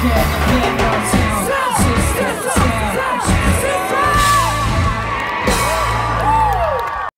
Yeah.